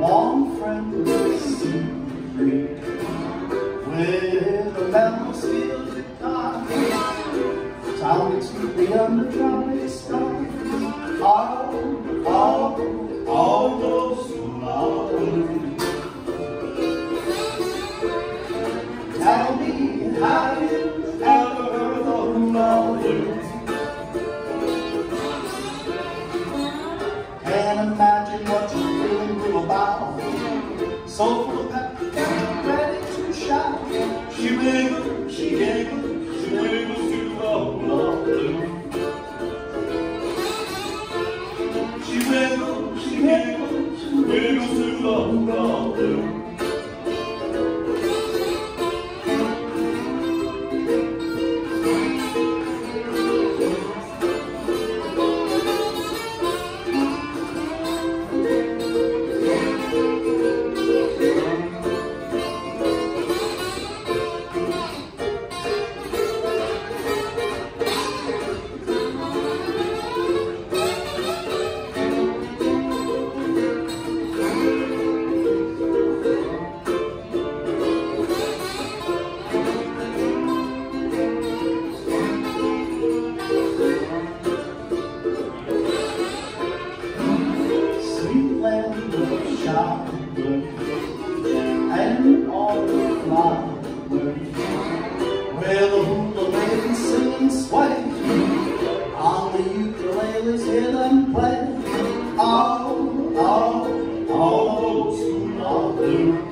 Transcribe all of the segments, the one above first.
One friend seemed free with a mellow steel guitar. Tonics to be on the jolly star. All, all those who love me. Tell me how you So full of ready to shout She wiggles, she giggles, she wiggles to the love She wiggles, she giggles, she wiggles to the love and all the flowers where the hula sing and sway on the ukuleles hear them play all, all, all those love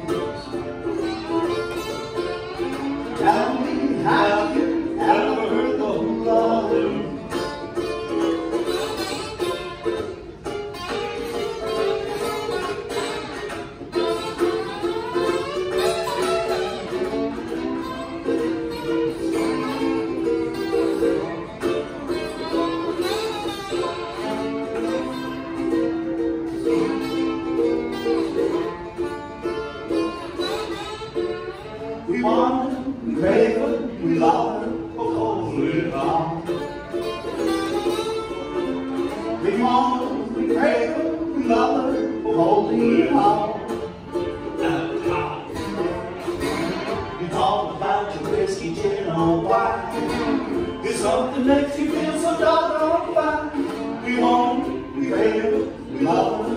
her, because we fail, we love her. You talk about your whiskey, gin, or wine. It's something makes you feel so doggone fine. We want we her, we love